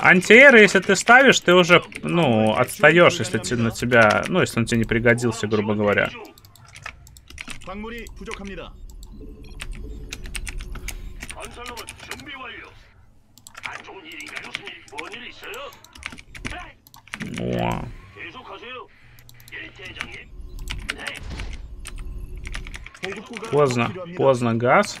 Антиэйр, если ты ставишь, ты уже, ну, отстаешь, если ты, на тебя, ну, если он тебе не пригодился, грубо говоря. О. Поздно, поздно, газ.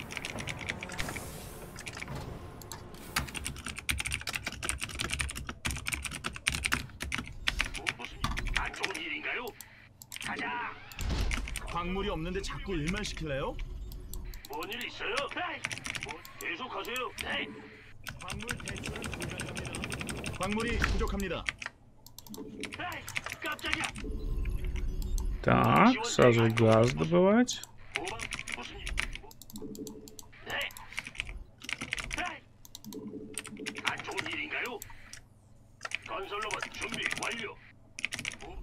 없는데 자꾸 일만 시킬래요? 뭔일 있어요? 네. 뭐, 계속하세요. 네. 광물 대출은 불가능합니다. 광물이 부족합니다. 네. 깜짝이야. Так, сразу газ добывать. 뭐방 무슨 일? 뭐? 네. 네. 안 좋은 일인가요? 건설로봇 준비 완료. 뭐?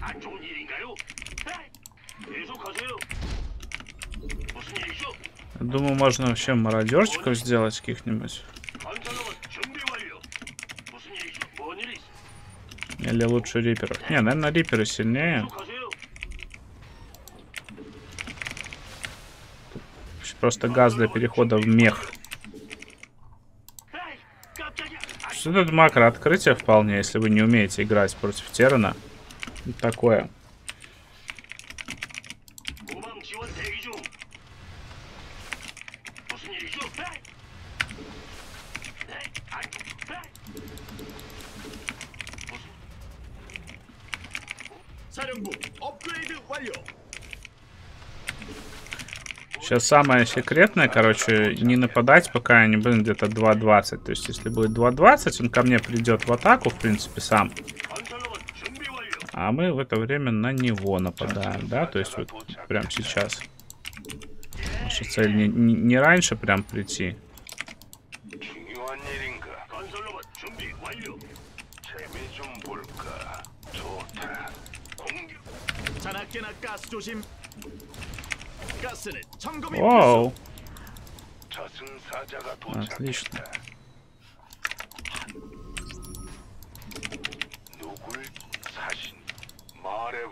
안 좋은 일인가요? Думаю, можно вообще мародерчиков сделать каких-нибудь. Или лучше риперов. Не, наверное, риперы сильнее. Просто газ для перехода в мех. Что тут макро открытие вполне, если вы не умеете играть против терна Такое. 사령부 업그레이드 완료. Сейчас самое секретное, короче, не нападать, пока они будут где-то 2.20. То есть, если будет 2.20, он ко мне придет в атаку, в принципе, сам. 건설로봇 준비 완료. А мы в это время на него нападаем, да? То есть, вот прямо сейчас. раньше. Цель не, не, не раньше прям прийти. Вау. Отлично.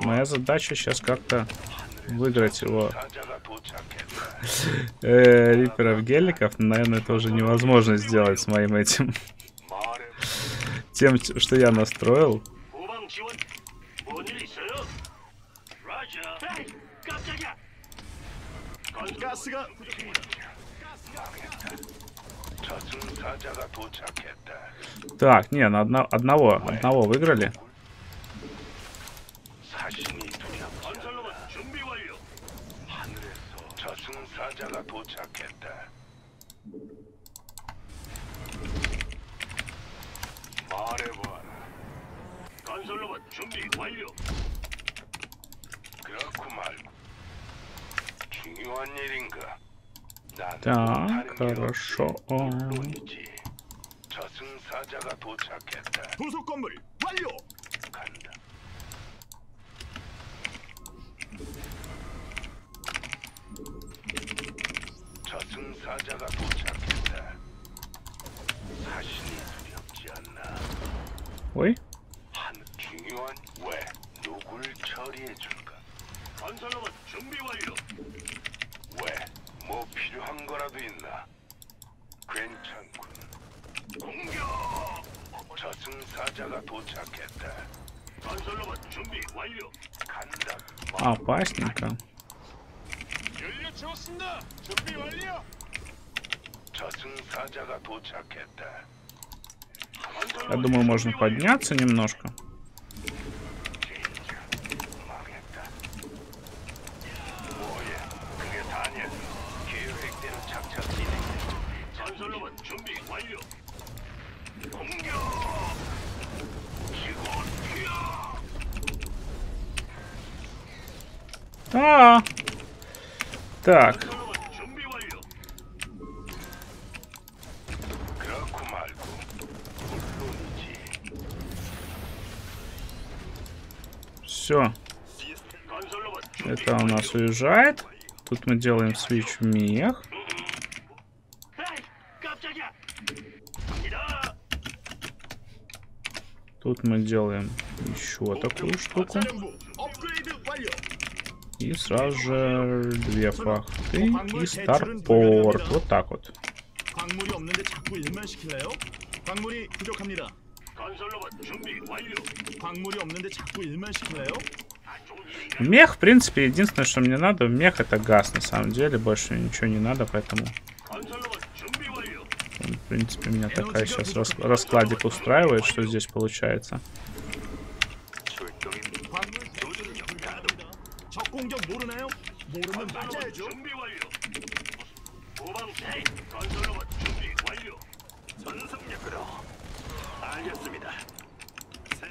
Моя задача сейчас как-то выиграть его Э, Риперов геликов, наверное, это уже невозможно сделать с моим этим. Тем, что я настроил. Так, не, на одно, одного, одного выиграли. 도착했다. 말해봐라. 건설로봇 준비 완료. 그렇고 말고. 중요한 일인가? 난 Так, 다른 게 хорошо. 없지. 물론이지. 저승사자가 도착했다. 부속 건물 완료. 저승사자가 도착했다. 사신이 두렵지 않나? Ой, 한 중요한 왜 누굴 처리해 줄까? 건설로봇 준비 완료. 왜? 뭐 필요한 거라도 있나? 괜찮군. 공격! 저승사자가 도착했다. 건설로봇 준비 완료. 간다. опасненько. 연료 채웠습니다. 준비 완료. 저승사자가 도착했다. Я думаю, можно подняться немножко. 망 Так. Все. Это у нас уезжает. Тут мы делаем свич в мех. Тут мы делаем еще такую штуку. И сразу же две фахты и старпорт. Вот так вот. Мех, в принципе, единственное, что мне надо, мех это газ, на самом деле, больше ничего не надо, поэтому... В принципе, меня такая сейчас рас раскладик устраивает, что здесь получается. 공격 모르나요? 모르면 맞아야죠. 준비 완료. 후방차이 건설로봇 준비 완료. 전속력으로. 알겠습니다. 셋.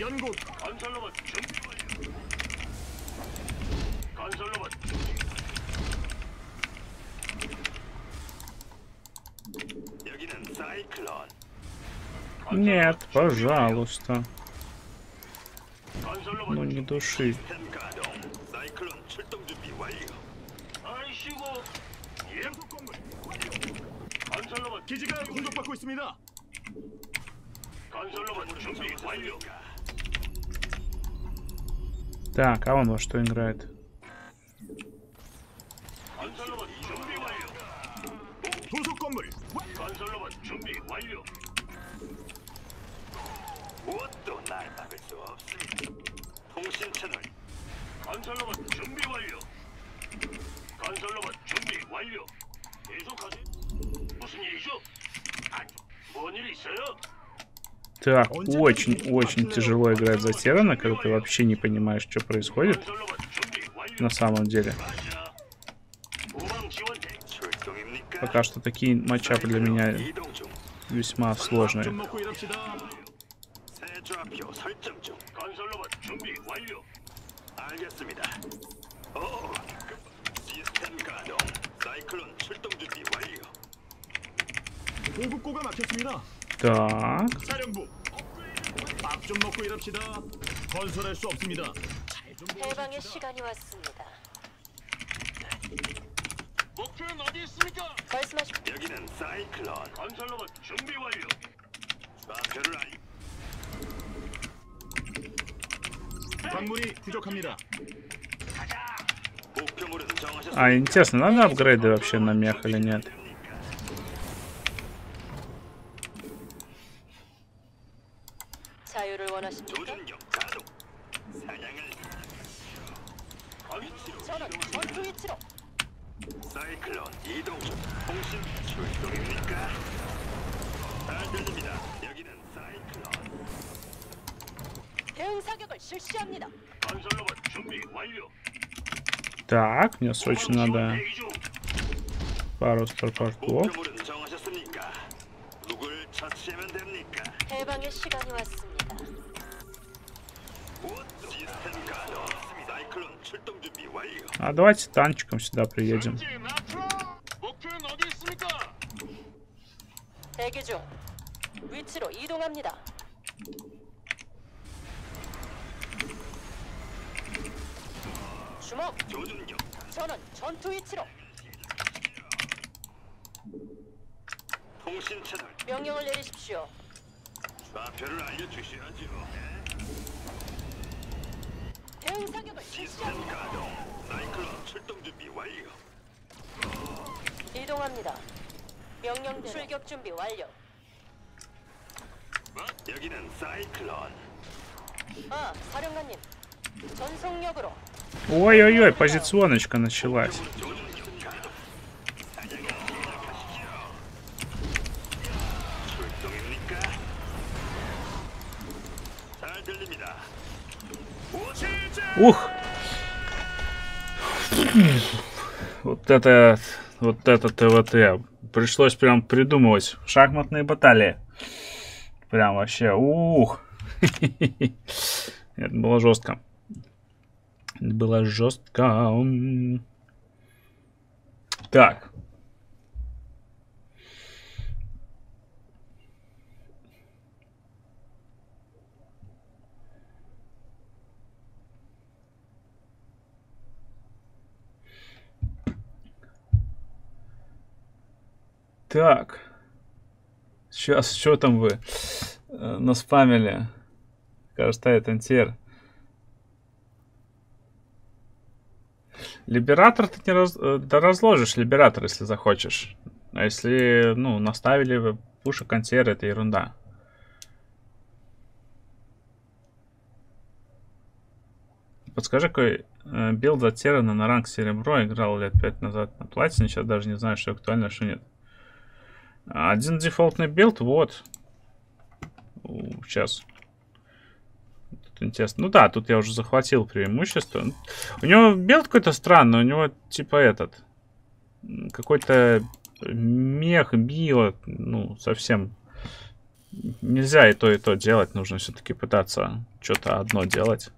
연구 건설로봇 준비 완료. 건설로봇 준비. 여기는 사이클론. Нет, пожалуйста. но не души. Так, а он во что играет? 건설로봇 준비 완료. 도속 건물 건설로봇 준비 완료. 무엇도 날 막을 수 없습니다. 통신 채널. 건설로봇 준비 완료. 건설로봇 준비 완료. 계속하세요. 무슨 일이죠? 아, 뭔일 있어요? Так, очень-очень тяжело играть за Террана, когда ты вообще не понимаешь, что происходит 건설로봇 준비 완료. на самом деле. 맞아. 후방 지원대. 출동입니까? Пока что такие матчапы для меня 이동 중. весьма сложные. 목표 설정 중. 건설로봇 준비 완료. 알겠습니다. 오, 급 시스템 가동. 사이클론 출동 준비 완료. 보급고가 막혔습니다. 자, 사령부. 밥 좀 먹고 일합시다. 건설할 수 없습니다. 해방의 시간이 왔습니다. 목표는 어디 있습니까? 말씀하십시오. 여기는 사이클론. 건설로봇 준비 완료. 좌표를 알. 광물이 부족합니다. 목표물은 정하셨습니다. а интересно, надо апгрейды вообще на мех или нет? 자유를 원하십니까? 조준력 가동. 사냥을. 위치로 전원 전투 위치로 사이클론 이동 중. 통신 출동입니까? 잘 들립니다. 대응 사격을 실시합니다. 건설로봇 준비 완료. Так, мне срочно надо 대기 중. пару старпортов. 목표물은 정하셨습니까? 누굴 처치하면 됩니까? 해방의 시간이 왔습니다. 시스템 가동. 사이클론 출동 준비 완료. А давайте танчиком сюда приедем. 주먹 조준력. 전원 전투 위치로 통신 채널. 명령을 내리십시오. 좌표를 알려주셔야죠. 대응 사격을 시스템 실시합니다. 가동. 사이클론 출동 준비 완료. 이동합니다. 명령 출격 준비 완료. 여기는 사이클론. 아 사령관님 전속력으로 Ой-ой-ой, позиционочка началась. Ух! Вот это, вот это ТВТ. Пришлось прям придумывать. Шахматные баталии. Прям вообще, ух! Это было жестко. Было жестко. Так. Так. Сейчас, что там вы? э, наспамили. Кажется, это anti-air. Liberator ты не раз... э, да разложишь liberator, если захочешь. А если, ну, наставили пушек anti-air, это ерунда. Подскажи, какой э, build за Террана на ранг серебро играл лет 5 назад на платине, сейчас даже не знаю, что актуально, что нет. Один дефолтный build, вот. Сейчас. Интересно. Ну да, тут я уже захватил преимущество. У него build какой-то странный, у него типа этот. Какой-то mech, bio, ну, совсем нельзя и то, и то делать. Нужно все-таки пытаться что-то одно делать.